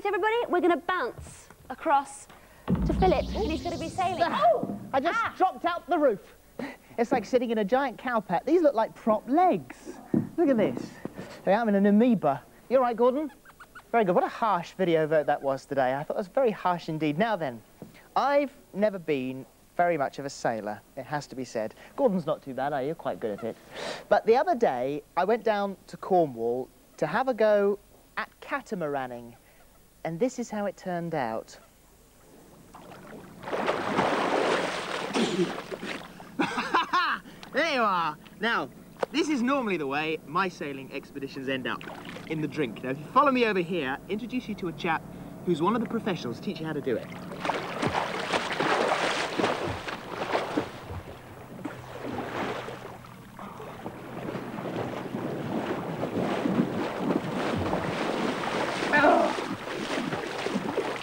jacket, everybody. We're going to bounce across to Phillip, and he's going to be sailing. Oh! I just Ah. dropped out the roof. It's like sitting in a giant cowpat. These look like prop legs. Look at this. Hey, I'm in an amoeba. You all right, Gordon? Very good. What a harsh video vote that was today. I thought it was very harsh indeed. Now then, I've never been very much of a sailor, it has to be said. Gordon's not too bad, are you? Quite good at it. But the other day, I went down to Cornwall to have a go at catamaraning. And this is how it turned out. There you are. Now, this is normally the way my sailing expeditions end up, in the drink. Now, if you follow me over here, introduce you to a chap who's one of the professionals, teach you how to do it.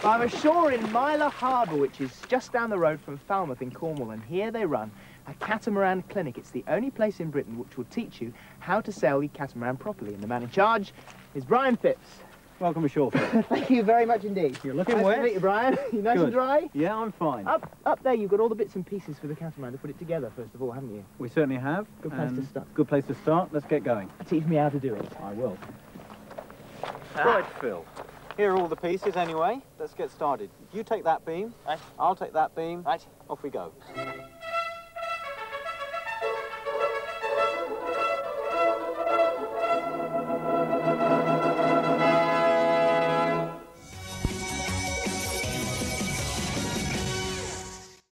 I'm ashore in Mylor Harbour, which is just down the road from Falmouth in Cornwall, and here they run a catamaran clinic. It's the only place in Britain which will teach you how to sail the catamaran properly, and the man in charge is Brian Phipps. Welcome ashore, Phil. Thank you very much indeed. You're looking nice wet. to meet you, Brian. you nice and dry? Yeah, I'm fine. Up, up there, you've got all the bits and pieces for the catamaran to put it together, first of all, haven't you? We certainly have. Good place to start. Good place to start. Let's get going. Teach me how to do it. I will. Ah. Right, Phil. Here are all the pieces anyway. Let's get started. You take that beam. Right. I'll take that beam. Right. Off we go.